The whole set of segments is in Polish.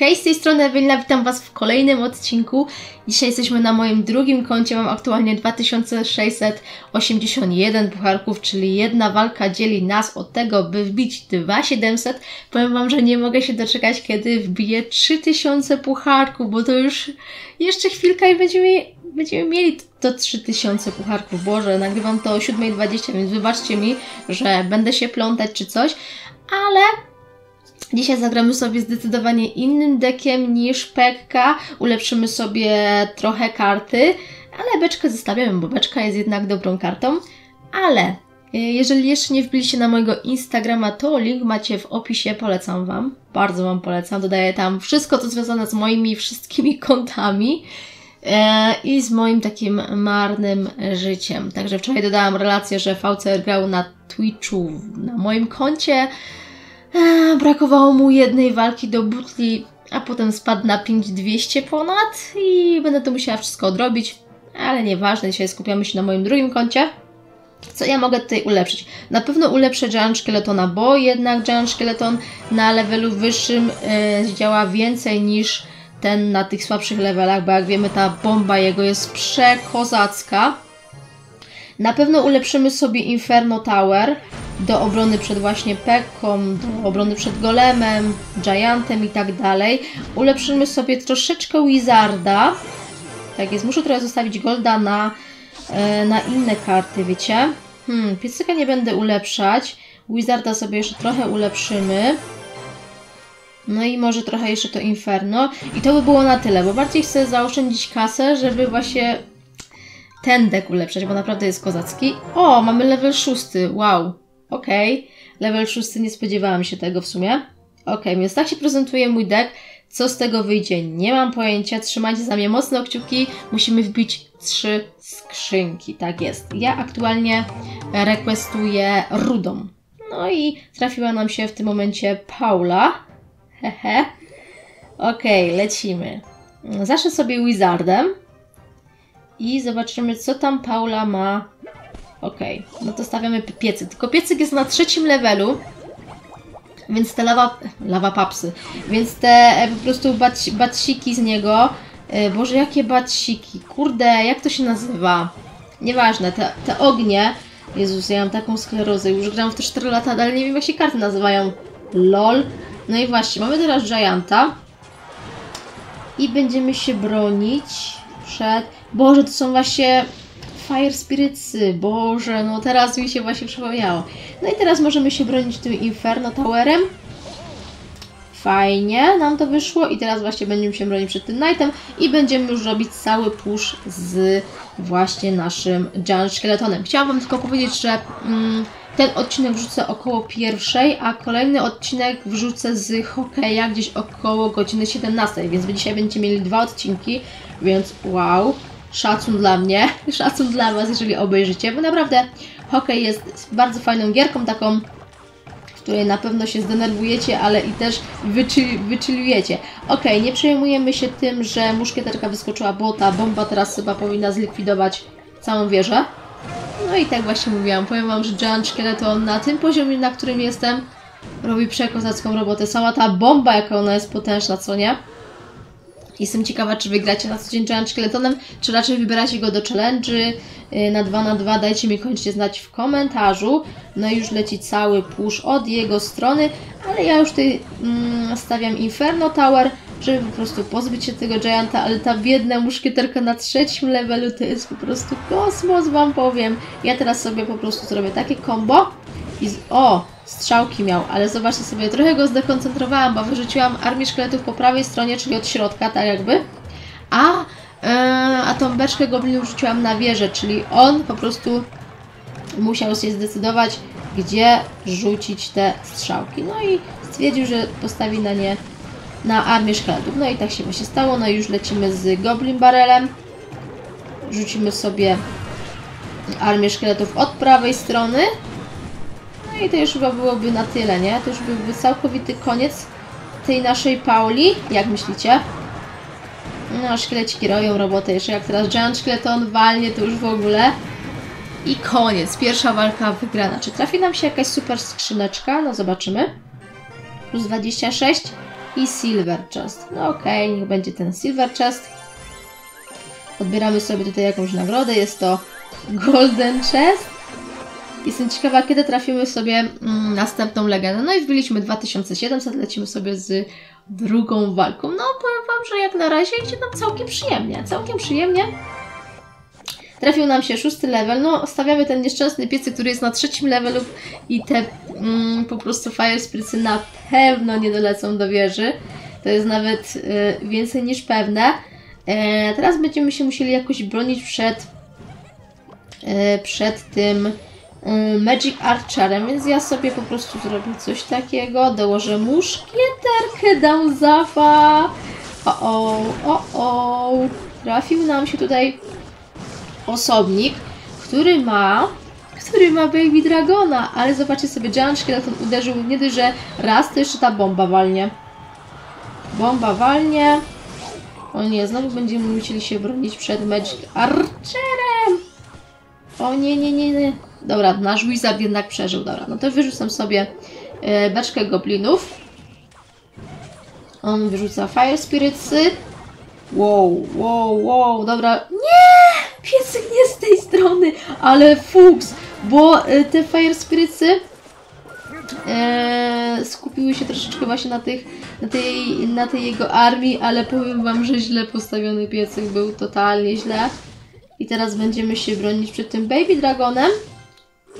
Hej, z tej strony Ewelina, witam Was w kolejnym odcinku. Dzisiaj jesteśmy na moim drugim koncie, mam aktualnie 2681 pucharków, czyli jedna walka dzieli nas od tego, by wbić 2700. Powiem Wam, że nie mogę się doczekać, kiedy wbiję 3000 pucharków, bo to już jeszcze chwilka i będziemy, będziemy mieli to 3000 pucharków. Boże, nagrywam to o 7.20, więc wybaczcie mi, że będę się plątać czy coś, ale Dzisiaj zagramy sobie zdecydowanie innym dekiem niż Pekka. Ulepszymy sobie trochę karty, ale beczkę zostawiamy, bo beczka jest jednak dobrą kartą. Ale e, jeżeli jeszcze nie wbiliście na mojego Instagrama, to link macie w opisie, polecam Wam. Bardzo Wam polecam. Dodaję tam wszystko, co związane z moimi wszystkimi kontami e, i z moim takim marnym życiem. Także wczoraj dodałam relację, że VCR grał na Twitchu na moim koncie. Brakowało mu jednej walki do butli, a potem spadł na 5200 ponad i będę to musiała wszystko odrobić, ale nieważne, dzisiaj skupiamy się na moim drugim koncie. Co ja mogę tutaj ulepszyć? Na pewno ulepszę Giant Skeleton, bo jednak Giant Skeleton na levelu wyższym yy, działa więcej niż ten na tych słabszych levelach, bo jak wiemy ta bomba jego jest przekozacka. Na pewno ulepszymy sobie Inferno Tower, do obrony przed właśnie Pekką, do obrony przed Golemem, Giantem i tak dalej. Ulepszymy sobie troszeczkę Wizarda. Tak jest, muszę trochę zostawić Golda na, e, na inne karty, wiecie. Hmm, piecyka nie będę ulepszać. Wizarda sobie jeszcze trochę ulepszymy. No i może trochę jeszcze to Inferno. I to by było na tyle, bo bardziej chcę zaoszczędzić kasę, żeby właśnie ten dek ulepszać, bo naprawdę jest kozacki. O, mamy level 6, wow. Okej, okay. level 6, nie spodziewałam się tego w sumie. Ok, więc tak się prezentuje mój deck. Co z tego wyjdzie? Nie mam pojęcia. Trzymajcie za mnie mocno kciuki. Musimy wbić trzy skrzynki. Tak jest. Ja aktualnie requestuję rudą. No i trafiła nam się w tym momencie Paula. Hehe. Ok, lecimy. Zacznę sobie Wizardem. I zobaczymy, co tam Paula ma Okej, okay. no to stawiamy piecyk. Tylko piecyk jest na trzecim levelu, więc te lawa, lawa papsy, więc te e, po prostu bac, baciki z niego, e, Boże, jakie baciki, kurde, jak to się nazywa? Nieważne, te, te ognie, Jezus, ja mam taką sklerozę, już gram w te 4 lata, ale nie wiem jak się karty nazywają, lol. No i właśnie, mamy teraz Gianta i będziemy się bronić przed... Boże, to są właśnie Fire Spiritsy, Boże, no teraz mi się właśnie przypomniało. No i teraz możemy się bronić tym Inferno Towerem. Fajnie nam to wyszło i teraz właśnie będziemy się bronić przed tym Knightem i będziemy już robić cały push z właśnie naszym Giant Skeletonem. Chciałam Wam tylko powiedzieć, że mm, ten odcinek wrzucę około pierwszej, a kolejny odcinek wrzucę z hokeja gdzieś około godziny 17, więc Wy dzisiaj będziecie mieli dwa odcinki, więc wow szacun dla mnie, szacun dla Was, jeżeli obejrzycie, bo naprawdę hokej jest bardzo fajną gierką, taką w której na pewno się zdenerwujecie, ale i też wyczy. Ok, nie przejmujemy się tym, że muszkieterka wyskoczyła, bo ta bomba teraz chyba powinna zlikwidować całą wieżę. No i tak właśnie mówiłam, powiem Wam, że Giant Skeleton na tym poziomie, na którym jestem, robi przekozacką robotę. Sama ta bomba, jaka ona jest potężna, co nie? Jestem ciekawa, czy wygracie na co dzień challenge szkieletonem, czy raczej wybieracie go do challenge'y y, na 2 na 2 Dajcie mi koniecznie znać w komentarzu. No i już leci cały push od jego strony, ale ja już tutaj mm, stawiam Inferno Tower, żeby po prostu pozbyć się tego Gianta, ale ta biedna muszkieterka na trzecim levelu to jest po prostu kosmos, Wam powiem. Ja teraz sobie po prostu zrobię takie combo i z... o, strzałki miał, ale zobaczcie sobie, trochę go zdekoncentrowałam, bo wyrzuciłam armię szkieletów po prawej stronie, czyli od środka, tak jakby, a, yy, a tą beczkę goblinów rzuciłam na wieżę, czyli on po prostu musiał się zdecydować, gdzie rzucić te strzałki. No i stwierdził, że postawi na nie na armię szkieletów. No i tak się właśnie stało. No i już lecimy z Goblin Barrelem. Rzucimy sobie armię szkieletów od prawej strony. No i to już chyba byłoby na tyle, nie? To już byłby całkowity koniec tej naszej Pauli. Jak myślicie? No, szkieleciki robią robotę. Jeszcze jak teraz Giant Skeleton walnie, to już w ogóle. I koniec. Pierwsza walka wygrana. Czy trafi nam się jakaś super skrzyneczka? No zobaczymy. Plus 26. i Silver Chest. No okej, niech będzie ten Silver Chest. Odbieramy sobie tutaj jakąś nagrodę, jest to Golden Chest. Jestem ciekawa, kiedy trafimy sobie mm, następną legendę. No i wbiliśmy 2700, lecimy sobie z drugą walką. No powiem Wam, że jak na razie idzie nam całkiem przyjemnie, całkiem przyjemnie. Trafił nam się szósty level, no stawiamy ten nieszczęsny piecyk, który jest na trzecim levelu i te mm, po prostu Fire na pewno nie dolecą do wieży. To jest nawet y, więcej niż pewne. E, teraz będziemy się musieli jakoś bronić przed, e, przed tym y, Magic Archerem, więc ja sobie po prostu zrobię coś takiego, dołożę muszkieterkę, dam zafa. O, o, o, o. Trafił nam się tutaj osobnik, który ma który ma Baby Dragona, ale zobaczcie sobie, Giant Skeleton uderzył nie dość, że raz, to jeszcze ta bomba walnie. Bomba walnie. O nie, znowu będziemy musieli się bronić przed Magic Archerem. O nie, nie, nie, nie. Dobra, nasz Wizard jednak przeżył. Dobra, no to wyrzucam sobie e, beczkę goblinów. On wyrzuca Fire Spiritsy. Wow, wow, wow, dobra. Nie! Piecyk nie z tej strony, ale fuks, bo e, te Fire Spiritsy e, skupiły się troszeczkę właśnie na, tych, na, tej, na tej jego armii, ale powiem Wam, że źle postawiony piecyk był totalnie źle. I teraz będziemy się bronić przed tym Baby Dragonem.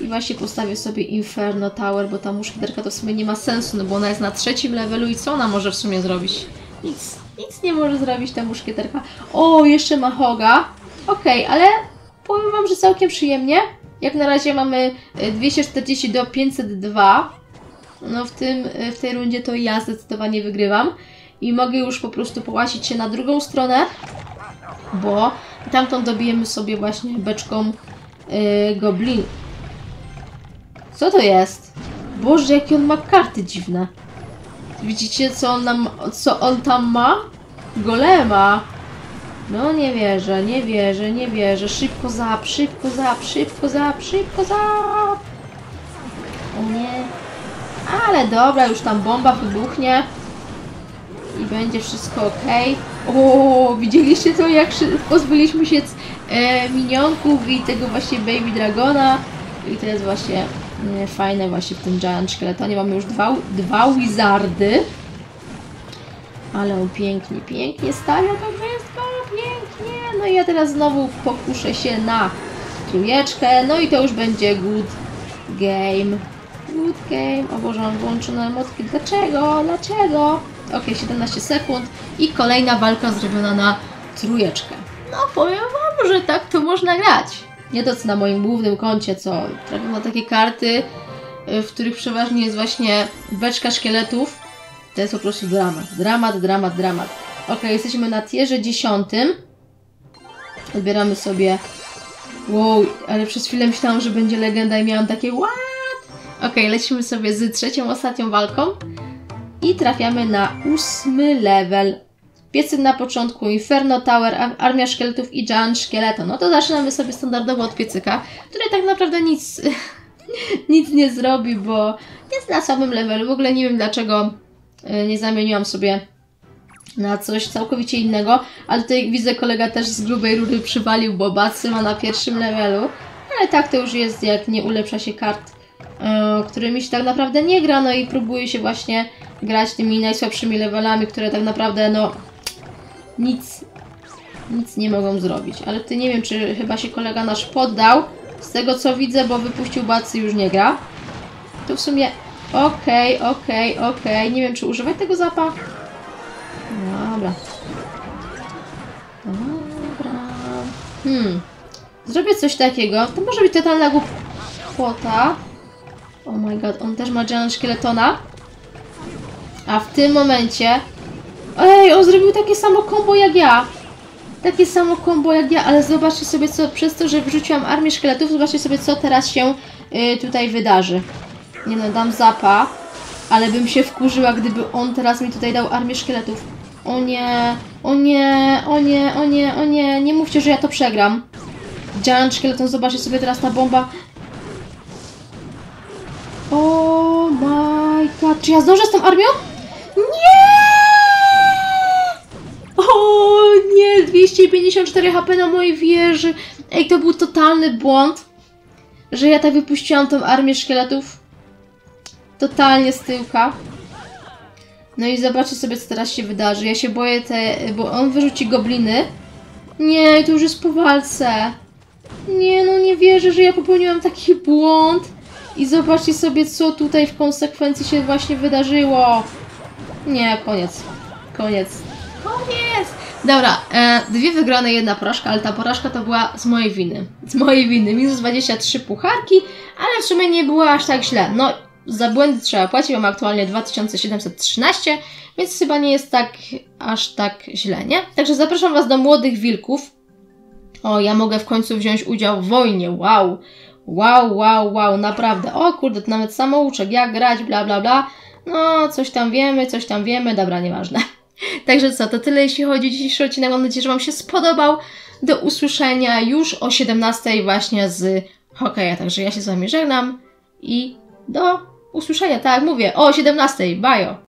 I właśnie postawię sobie Inferno Tower, bo ta muszkieterka to w sumie nie ma sensu, no bo ona jest na trzecim levelu i co ona może w sumie zrobić? Nic, nic nie może zrobić ta muszkieterka. O, jeszcze ma Hoga. Okej, okay, ale powiem Wam, że całkiem przyjemnie. Jak na razie mamy 240 do 502. No w, tym, w tej rundzie to ja zdecydowanie wygrywam. I mogę już po prostu połasić się na drugą stronę, bo tamtą dobijemy sobie właśnie beczką yy, goblin. Co to jest? Boże, jakie on ma karty dziwne. Widzicie, co on, nam, co on tam ma? Golema. No nie wierzę, nie wierzę, nie wierzę. Szybko zap, szybko zap, szybko zap, szybko zap. O nie. Ale dobra, już tam bomba wybuchnie. I będzie wszystko ok. O, widzieliście to, jak pozbyliśmy się e, minionków i tego właśnie Baby Dragona. I jest właśnie fajne właśnie w tym Giant Skeletonie. Mamy już dwa, dwa Wizardy. Ale on pięknie, pięknie stawia to wszystko, pięknie. No i ja teraz znowu pokuszę się na trójeczkę, no i to już będzie good game. Good game. O Boże, mam włączone emotki. Dlaczego? Dlaczego? Ok, 17 sekund i kolejna walka zrobiona na trójeczkę. No powiem Wam, że tak to można grać. Nie to co na moim głównym koncie, co trafią na takie karty, w których przeważnie jest właśnie beczka szkieletów, to jest po prostu dramat. Dramat, dramat, dramat. Ok, jesteśmy na tierze dziesiątym. Odbieramy sobie... Wow, ale przez chwilę myślałam, że będzie legenda i miałam takie what? Ok, lecimy sobie z trzecią, ostatnią walką. I trafiamy na ósmy level. Piecyk na początku, Inferno Tower, Armia Szkieletów i Giant Szkieleton. No to zaczynamy sobie standardowo od piecyka, który tak naprawdę nic, nic nie zrobi, bo jest na samym levelu. W ogóle nie wiem dlaczego Y, nie zamieniłam sobie na coś całkowicie innego, ale tutaj widzę kolega też z grubej rury przywalił, bo Batsy ma na pierwszym levelu, ale tak to już jest, jak nie ulepsza się kart, yy, którymi się tak naprawdę nie gra, no i próbuje się właśnie grać tymi najsłabszymi levelami, które tak naprawdę, no, nic, nic nie mogą zrobić. Ale ty nie wiem, czy chyba się kolega nasz poddał, z tego co widzę, bo wypuścił Batsy już nie gra. To w sumie Okej, okay, okej, okay, okej. Okay. Nie wiem, czy używać tego zapa. Dobra. Dobra. Hmm. Zrobię coś takiego. To może być totalna głupota. Oh my god, on też ma giant szkieletona. A w tym momencie... Ej, on zrobił takie samo combo jak ja. Takie samo combo jak ja, ale zobaczcie sobie co, przez to, że wrzuciłam armię szkieletów, zobaczcie sobie co teraz się y, tutaj wydarzy. Nie no, dam zapa, ale bym się wkurzyła, gdyby on teraz mi tutaj dał armię szkieletów. O nie, o nie, o nie, o nie, o nie, nie mówcie, że ja to przegram. Giant szkieleton, zobaczcie sobie teraz ta bomba. Oh my god, czy ja zdążę z tą armią? Nie! 254 HP na mojej wieży. Ej, to był totalny błąd, że ja tak wypuściłam tą armię szkieletów. Totalnie z tyłka. No i zobaczcie sobie, co teraz się wydarzy. Ja się boję te... bo on wyrzuci gobliny. Nie, to już jest po walce. Nie, no nie wierzę, że ja popełniłam taki błąd. I zobaczcie sobie, co tutaj w konsekwencji się właśnie wydarzyło. Nie, koniec. Koniec. Koniec! Dobra, e, dwie wygrane, jedna porażka, ale ta porażka to była z mojej winy. Z mojej winy. Minus 23 pucharki, ale w sumie nie było aż tak źle. No, za błędy trzeba płacić, mam aktualnie 2713, więc chyba nie jest tak aż tak źle, nie? Także zapraszam Was do Młodych Wilków. O, ja mogę w końcu wziąć udział w wojnie, wow! Wow, wow, wow, naprawdę. O kurde, to nawet samouczek, jak grać, bla, bla, bla. No, coś tam wiemy, coś tam wiemy, dobra, nieważne. Także co, to tyle jeśli chodzi o dzisiejszy odcinek. Mam nadzieję, że Wam się spodobał. Do usłyszenia już o 17 właśnie z hokeja. Także ja się z Wami żegnam i do usłyszenia, tak jak mówię, o 17. Bajo!